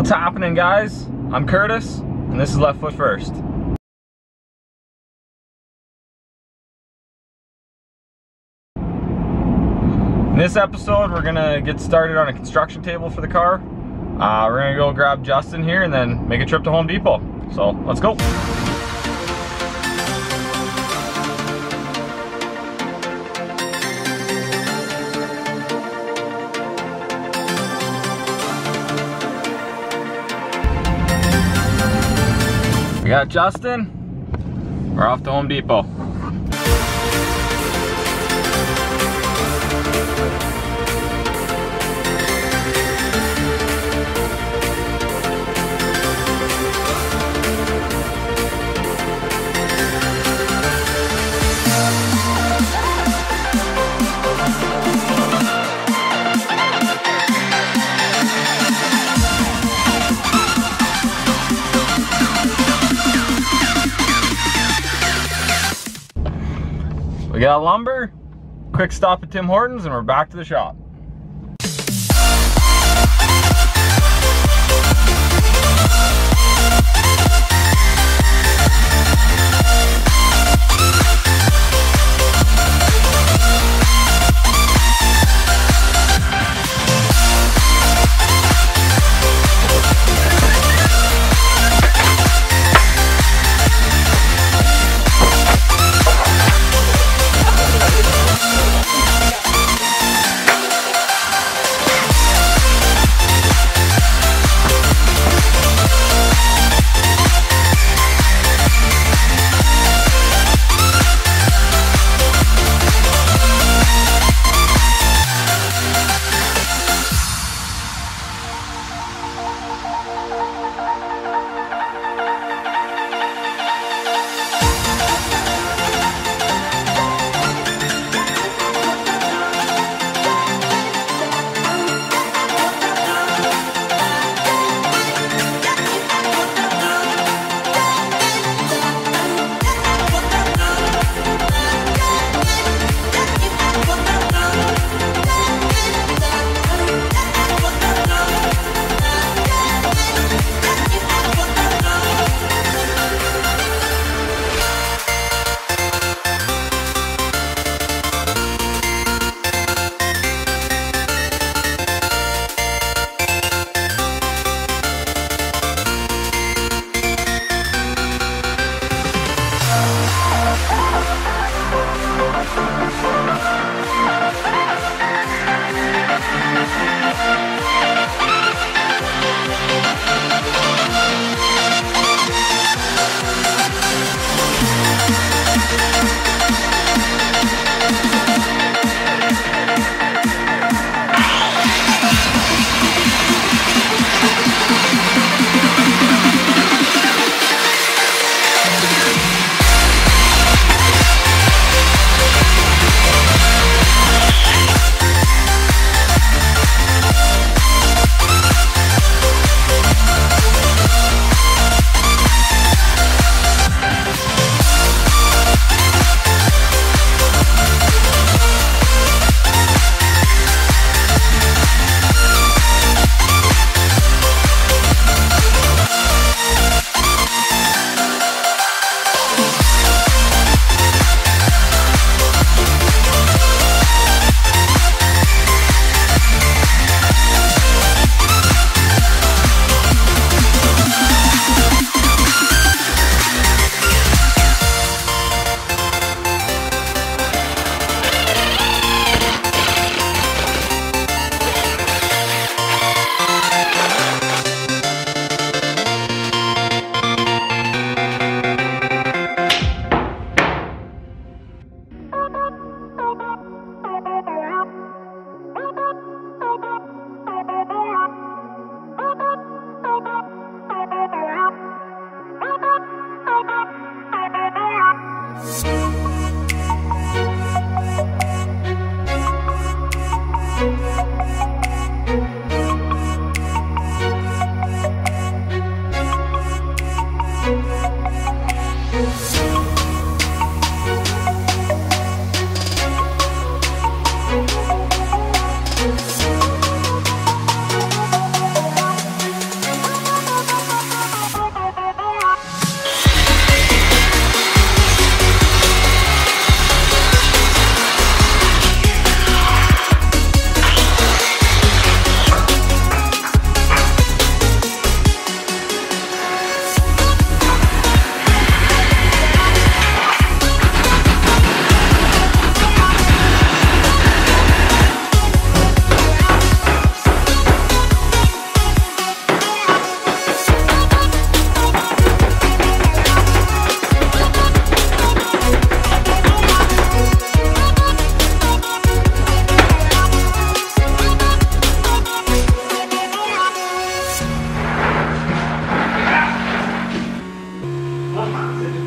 What's happening guys? I'm Curtis and this is Left Foot First. In this episode we're gonna get started on a construction table for the car. Uh, we're gonna go grab Justin here and then make a trip to Home Depot. So let's go. Got Justin. We're off to Home Depot. We got lumber, quick stop at Tim Hortons, and we're back to the shop.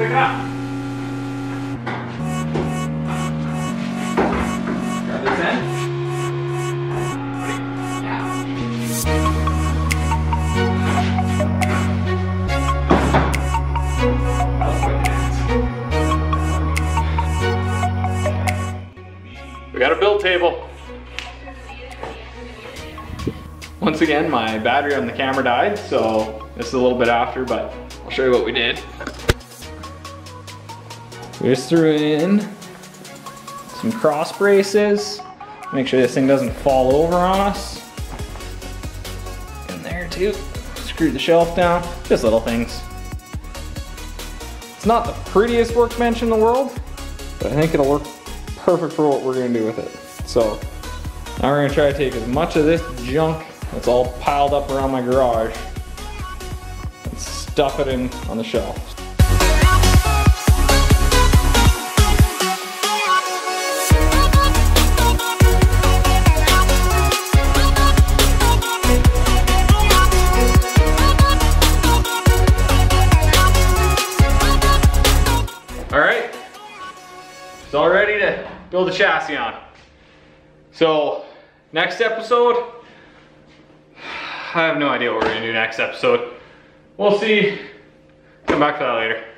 It We got a build table. Once again, my battery on the camera died, so this is a little bit after, but I'll show you what we did. We just threw in some cross braces. Make sure this thing doesn't fall over on us. In there too. Screw the shelf down. Just little things. It's not the prettiest workbench in the world, but I think it'll work perfect for what we're gonna do with it. So now we're gonna try to take as much of this junk that's all piled up around my garage and stuff it in on the shelf. Build a chassis on. So next episode, I have no idea what we're gonna do next episode. We'll see. Come back to that later.